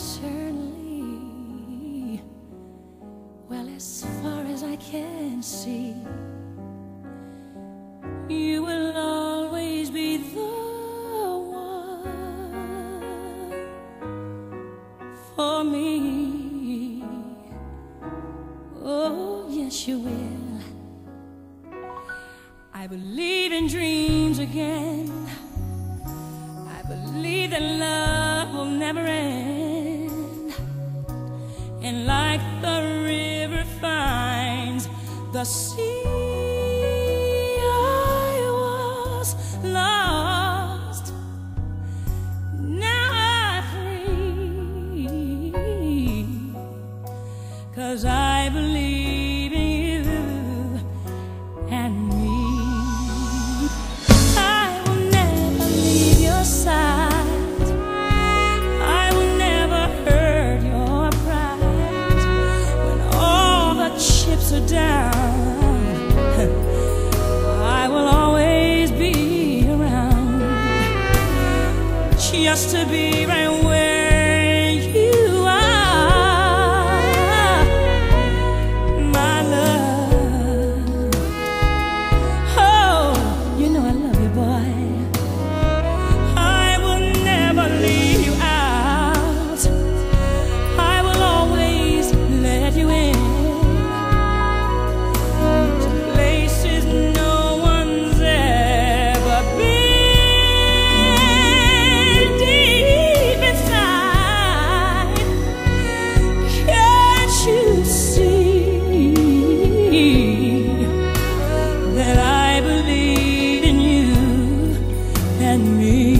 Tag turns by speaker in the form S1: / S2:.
S1: Certainly. Well, as far as I can see, you will always be the one for me. Oh, yes, you will. I believe in dreams again. I believe that love will never end. And like the river finds the sea, I was lost. Now I'm free. Cause I believe Just to be right where and me.